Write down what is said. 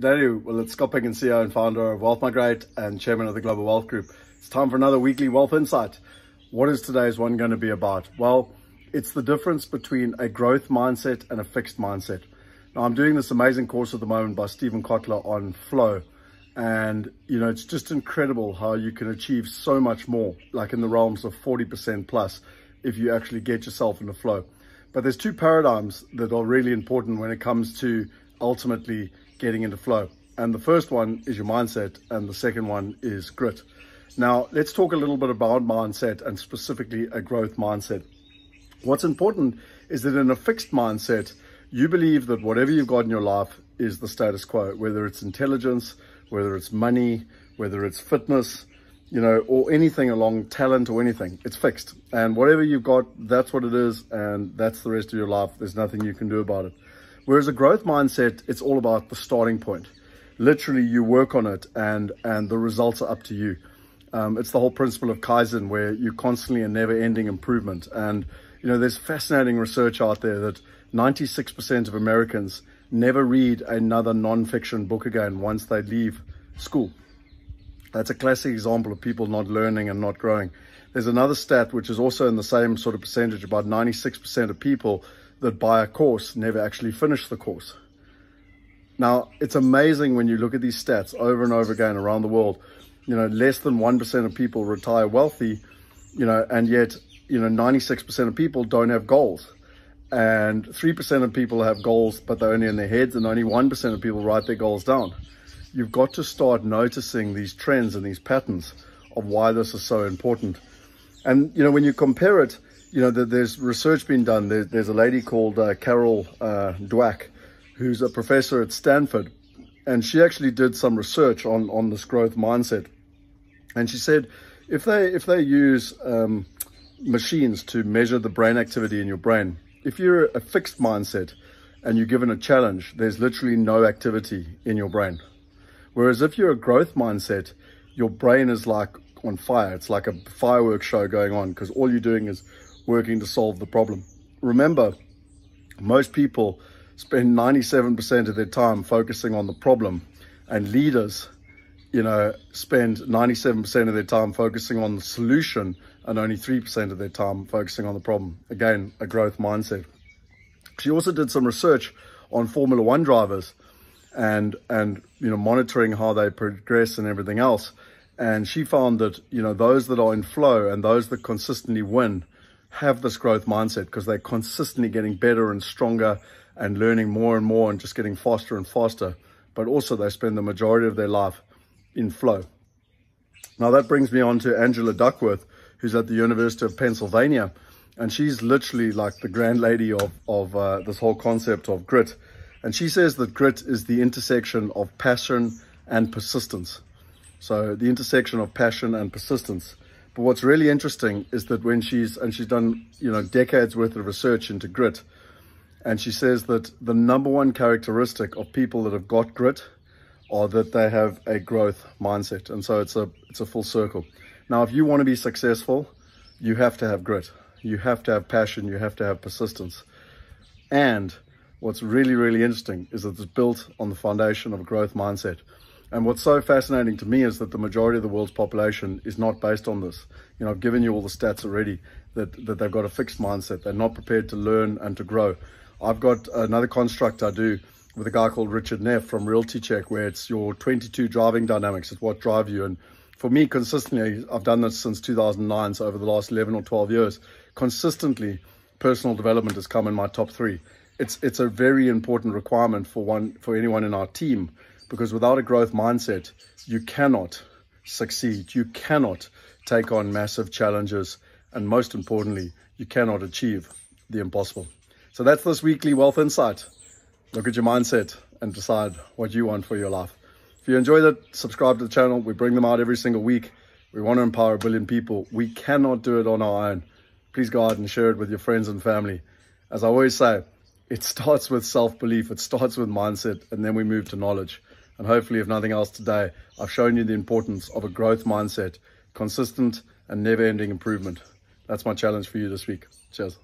Dario, well, it's Scott Pickens, CEO and founder of Wealth Migrate and chairman of the Global Wealth Group. It's time for another weekly Wealth Insight. What is today's one going to be about? Well, it's the difference between a growth mindset and a fixed mindset. Now, I'm doing this amazing course at the moment by Steven Kotler on flow. And, you know, it's just incredible how you can achieve so much more, like in the realms of 40% plus, if you actually get yourself into flow. But there's two paradigms that are really important when it comes to ultimately getting into flow. And the first one is your mindset, and the second one is grit. Now, let's talk a little bit about mindset and specifically a growth mindset. What's important is that in a fixed mindset, you believe that whatever you've got in your life is the status quo, whether it's intelligence, whether it's money, whether it's fitness, you know, or anything along talent or anything, it's fixed. And whatever you've got, that's what it is. And that's the rest of your life. There's nothing you can do about it. Whereas a growth mindset, it's all about the starting point. Literally, you work on it and, and the results are up to you. Um, it's the whole principle of Kaizen where you're constantly and never ending improvement. And, you know, there's fascinating research out there that 96% of Americans never read another non-fiction book again once they leave school. That's a classic example of people not learning and not growing. There's another stat, which is also in the same sort of percentage, about 96% of people that buy a course never actually finish the course. Now, it's amazing when you look at these stats over and over again around the world. You know, less than 1% of people retire wealthy, you know, and yet, you know, 96% of people don't have goals. And 3% of people have goals, but they're only in their heads, and only 1% of people write their goals down. You've got to start noticing these trends and these patterns of why this is so important. And, you know, when you compare it, you know, there's research being done. there's a lady called uh, Carol uh, Dweck, who's a professor at Stanford, and she actually did some research on on this growth mindset. And she said, if they if they use um, machines to measure the brain activity in your brain, if you're a fixed mindset and you're given a challenge, there's literally no activity in your brain. Whereas if you're a growth mindset, your brain is like on fire. It's like a fireworks show going on because all you're doing is working to solve the problem. Remember, most people spend 97% of their time focusing on the problem and leaders, you know, spend 97% of their time focusing on the solution and only 3% of their time focusing on the problem. Again, a growth mindset. She also did some research on Formula One drivers and, and, you know, monitoring how they progress and everything else. And she found that, you know, those that are in flow and those that consistently win have this growth mindset because they're consistently getting better and stronger and learning more and more and just getting faster and faster. But also they spend the majority of their life in flow. Now that brings me on to Angela Duckworth, who's at the University of Pennsylvania. And she's literally like the grand lady of, of uh, this whole concept of grit. And she says that grit is the intersection of passion and persistence. So the intersection of passion and persistence. But what's really interesting is that when she's, and she's done, you know, decades worth of research into grit, and she says that the number one characteristic of people that have got grit are that they have a growth mindset. And so it's a, it's a full circle. Now, if you want to be successful, you have to have grit. You have to have passion. You have to have persistence. And what's really, really interesting is that it's built on the foundation of a growth mindset. And what's so fascinating to me is that the majority of the world's population is not based on this. You know, I've given you all the stats already that, that they've got a fixed mindset. They're not prepared to learn and to grow. I've got another construct I do with a guy called Richard Neff from Realty Check, where it's your 22 driving dynamics. It's what drive you. And for me, consistently, I've done this since 2009. So over the last 11 or 12 years, consistently, personal development has come in my top three. It's, it's a very important requirement for one, for anyone in our team because without a growth mindset, you cannot succeed. You cannot take on massive challenges. And most importantly, you cannot achieve the impossible. So that's this weekly Wealth Insight. Look at your mindset and decide what you want for your life. If you enjoyed it, subscribe to the channel. We bring them out every single week. We want to empower a billion people. We cannot do it on our own. Please go out and share it with your friends and family. As I always say, it starts with self-belief. It starts with mindset, and then we move to knowledge. And hopefully, if nothing else today, I've shown you the importance of a growth mindset, consistent and never ending improvement. That's my challenge for you this week. Cheers.